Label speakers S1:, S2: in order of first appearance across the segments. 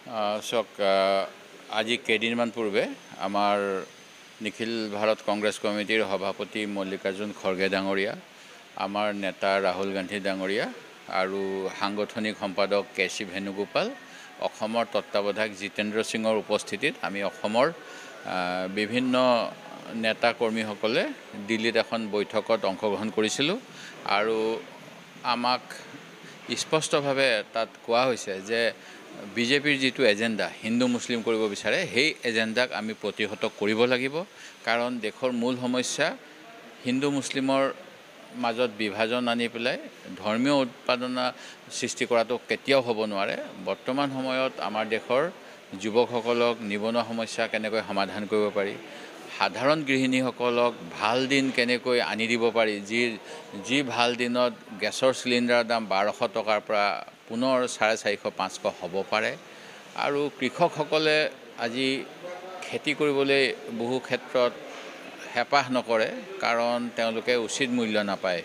S1: আহ, আজি কেইদিনমান পূৰ্বে আমাৰ নিখিল ভাৰত কংগ্ৰেছ কমিটিৰ সভাপতি মল্লিকাৰ্জুন খৰ্গে ডাঙৰীয়া আমাৰ নেতা ৰাহুল গান্ধী ডাঙৰীয়া আৰু সাংগঠনিক সম্পাদক কে চি ভেনুগোপাল অসমৰ তত্ত্বাৱধায়ক জিতেন্দ্ৰ সিঙৰ উপস্থিতিত আমি অসমৰ বিভিন্ন নেতা কৰ্মীসকলে দিল্লীত এখন বৈঠকত অংশগ্ৰহণ কৰিছিলোঁ আৰু আমাক স্পষ্টভাৱে তাত কোৱা হৈছে যে বিজেপিৰ যিটো এজেণ্ডা হিন্দু মুছলিম কৰিব বিচাৰে সেই এজেণ্ডাক আমি প্ৰতিহত কৰিব লাগিব। কাৰণ দেশৰ মূল সমস্যা হিন্দু মুছলিমৰ মাজত বিভাজন আনি পেলাই ধৰ্মীয় উৎপাদনা সৃষ্টি কৰাটো কেতিয়াও হ'ব নোৱাৰে। বৰ্তমান সময়ত আমাৰ দেশৰ যুৱকসকলক নিবনুৱা সমস্যা কেনেকৈ সমাধান কৰিব পাৰি? সাধাৰণ গৃহিণীসকলক ভাল দিন কেনেকৈ আনি দিব পাৰি? যি যি ভাল দিনত গেছৰ চিলিণ্ডাৰৰ দাম বাৰশ টকাৰ পৰা পুনৰ চাৰে চাৰিশ পাঁচশ হ'ব পাৰে। আৰু কৃষকসকলে আজি খেতি কৰিবলৈ বহু ক্ষেত্ৰত হেঁপাহ নকৰে কাৰণ তেওঁলোকে উচিত মূল্য নাপায়।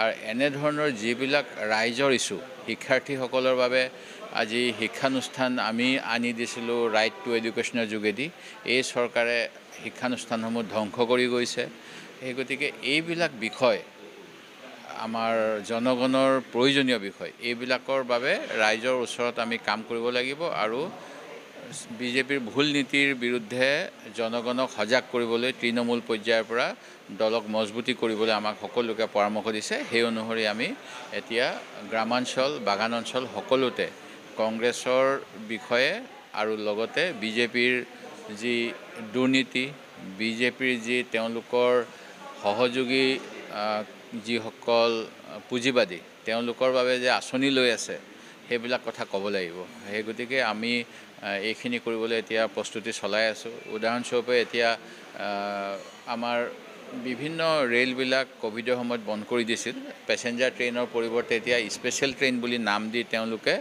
S1: আৰু এনেধৰণৰ যিবিলাক ৰাইজৰ ইছ্যু শিক্ষাৰ্থীসকলৰ বাবে আজি শিক্ষানুষ্ঠান আমি আনি দিছিলোঁ ৰাইট টু এডুকেশ্যনৰ যোগেদি এই চৰকাৰে শিক্ষানুষ্ঠানসমূহ ধ্বংস কৰি গৈছে। সেই গতিকে এইবিলাক বিষয় আমাৰ জনগণৰ প্ৰয়োজনীয় বিষয় এইবিলাকৰ বাবে ৰাইজৰ ওচৰত আমি কাম কৰিব লাগিব আৰু বিজেপিৰ ভুল নীতিৰ বিৰুদ্ধে জনগণক সজাগ কৰিবলৈ তৃণমূল পৰ্যায়ৰ পৰা দলক মজবুতি কৰিবলৈ আমাক সকলোকে পৰামৰ্শ দিছে। সেই অনুসৰি আমি এতিয়া গ্ৰামাঞ্চল বাগান অঞ্চল সকলোতে কংগ্ৰেছৰ বিষয়ে আৰু লগতে বিজেপিৰ যি দুৰ্নীতি বিজেপিৰ যি তেওঁলোকৰ সহযোগী যিসকল পুঁজিবাদী তেওঁলোকৰ বাবে যে আঁচনি লৈ আছে সেইবিলাক কথা ক'ব লাগিব। সেই গতিকে আমি এইখিনি কৰিবলৈ এতিয়া প্ৰস্তুতি চলাই আছোঁ। উদাহৰণস্বৰূপে এতিয়া আমাৰ বিভিন্ন ৰে'লবিলাক ক'ভিডৰ সময়ত বন্ধ কৰি দিছিল। পেচেঞ্জাৰ ট্ৰেইনৰ পৰিৱৰ্তে এতিয়া স্পেচিয়েল ট্ৰেইন বুলি নাম দি তেওঁলোকে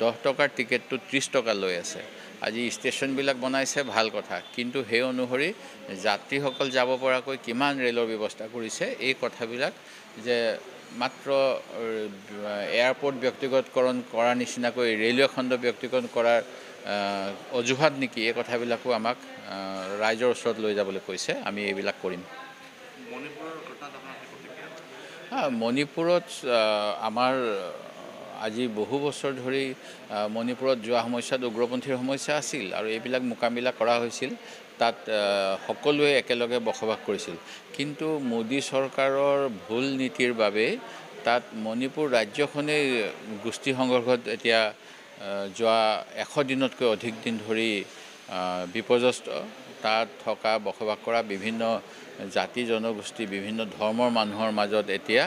S1: দহ টকাৰ টিকেটটো ত্ৰিছ টকা লৈ আছে। আজি ষ্টেচনবিলাক বনাইছে ভাল কথা। কিন্তু সেই অনুসৰি যাত্ৰীসকল যাব পৰাকৈ কিমান ৰে'লৰ ব্যৱস্থা কৰিছে এই কথাবিলাক যে মাত্ৰ এয়াৰপৰ্ট ব্যক্তিগতকৰণ কৰাৰ নিচিনাকৈ ৰেলৱে খণ্ড ব্যক্তিগত কৰাৰ অজুহাত নেকি এই কথাবিলাকো আমাক ৰাইজৰ ওচৰত লৈ যাবলৈ কৈছে। আমি এইবিলাক কৰিম। মণিপুৰত আমাৰ আজি বহু বছৰ ধৰি মণিপুৰত যোৱা সময়ছোৱাত উগ্ৰপন্থীৰ সমস্যা আছিল আৰু এইবিলাক মোকাবিলা কৰা হৈছিল। তাত সকলোৱে একেলগে বসবাস কৰিছিল। কিন্তু মোদী চৰকাৰৰ ভুল নীতিৰ বাবে তাত মণিপুৰ ৰাজ্যখনেই গোষ্ঠী সংঘৰ্ষত এতিয়া যোৱা এশ দিনতকৈ অধিক দিন ধৰি বিপৰ্যস্ত। তাত থকা বসবাস কৰা বিভিন্ন জাতি জনগোষ্ঠী বিভিন্ন ধৰ্মৰ মানুহৰ মাজত এতিয়া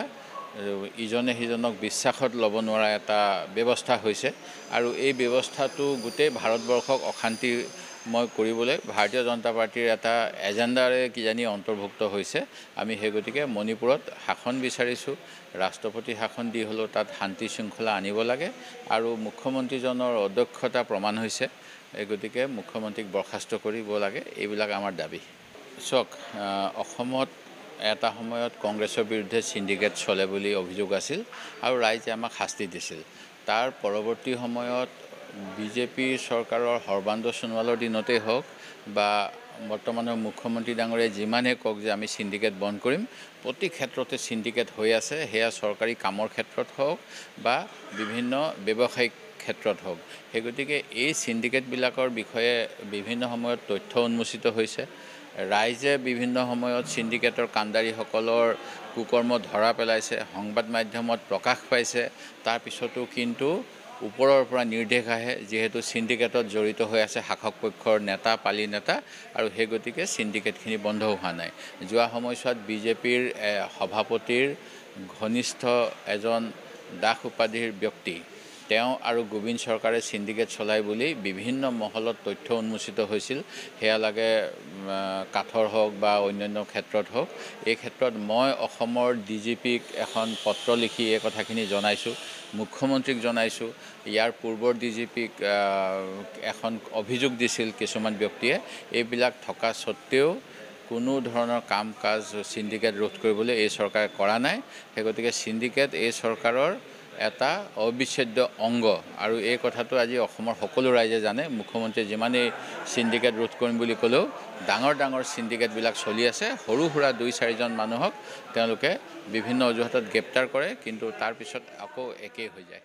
S1: ইজনে সিজনক বিশ্বাসত ল'ব নোৱাৰা এটা ব্যৱস্থা হৈছে। আৰু এই ব্যৱস্থাটো গোটেই ভাৰতবৰ্ষক অশান্তিময় কৰিবলৈ ভাৰতীয় জনতা পাৰ্টীৰ এটা এজেণ্ডাৰে কিজানি অন্তৰ্ভুক্ত হৈছে। আমি সেই গতিকে মণিপুৰত শাসন বিচাৰিছোঁ ৰাষ্ট্ৰপতি শাসন দি হ'লেও তাত শান্তি শৃংখলা আনিব লাগে আৰু মুখ্যমন্ত্ৰীজনৰ অদক্ষতা প্ৰমাণ হৈছে। এই গতিকে মুখ্যমন্ত্ৰীক বৰ্খাস্ত কৰিব লাগে এইবিলাক আমাৰ দাবী। চাওক অসমত এটা সময়ত কংগ্ৰেছৰ বিৰুদ্ধে চিণ্ডিকেট চলে বুলি অভিযোগ আছিল আৰু ৰাইজে আমাক শাস্তি দিছিল। তাৰ পৰৱৰ্তী সময়ত বিজেপি চৰকাৰৰ সৰ্বানন্দ সোণোৱালৰ দিনতেই হওক বা বৰ্তমানৰ মুখ্যমন্ত্ৰী ডাঙৰীয়াই যিমানেই কওক যে আমি চিণ্ডিকেট বন্ধ কৰিম প্ৰতি ক্ষেত্ৰতে চিণ্ডিকেট হৈ আছে সেয়া চৰকাৰী কামৰ ক্ষেত্ৰত হওক বা বিভিন্ন ব্যৱসায়িক ক্ষেত্ৰত হওক। সেই গতিকে এই চিণ্ডিকেটবিলাকৰ বিষয়ে বিভিন্ন সময়ত তথ্য উন্মোচিত হৈছে। ৰাইজে বিভিন্ন সময়ত চিণ্ডিকেটৰ কাণ্ডাৰীসকলৰ কুকৰ্ম ধৰা পেলাইছে সংবাদ মাধ্যমত প্ৰকাশ পাইছে। তাৰপিছতো কিন্তু ওপৰৰ পৰা নিৰ্দেশ আহে যিহেতু চিণ্ডিকেটত জড়িত হৈ আছে শাসক পক্ষৰ নেতা পালি নেতা আৰু সেই গতিকে চিণ্ডিকেটখিনি বন্ধ হোৱা নাই। যোৱা সময়ছোৱাত বিজেপিৰ সভাপতিৰ ঘনিষ্ঠ এজন দাস উপাধিৰ ব্যক্তি তেওঁ আৰু গোবিন্দ চৰকাৰে চিণ্ডিকেট চলাই বুলি বিভিন্ন মহলত তথ্য উন্মোচিত হৈছিল। সেয়া লাগে কাঠৰ হওক বা অন্যান্য ক্ষেত্ৰত হওক। এই ক্ষেত্ৰত মই অসমৰ ডি জি পিক এখন পত্ৰ লিখি এই কথাখিনি জনাইছোঁ মুখ্যমন্ত্ৰীক জনাইছোঁ। ইয়াৰ পূৰ্বৰ ডি জি পিক এখন অভিযোগ দিছিল কিছুমান ব্যক্তিয়ে। এইবিলাক থকা স্বত্তেও কোনো ধৰণৰ কাম কাজ চিণ্ডিকেট ৰোধ কৰিবলৈ এই চৰকাৰে কৰা নাই। সেই গতিকে চিণ্ডিকেট এই চৰকাৰৰ এটা অবিচ্ছেদ্য অংগ। আৰু এই কথাটো আজি অসমৰ সকলো ৰাইজে জানে। মুখ্যমন্ত্ৰীয়ে যিমানেই চিণ্ডিকেট ৰোধ কৰিম বুলি ক'লেও ডাঙৰ ডাঙৰ চিণ্ডিকেটবিলাক চলি আছে। সৰু সুৰা দুই চাৰিজন মানুহক তেওঁলোকে বিভিন্ন অজুহাতত গ্ৰেপ্তাৰ কৰে। কিন্তু তাৰপিছত আকৌ একেই হৈ যায়।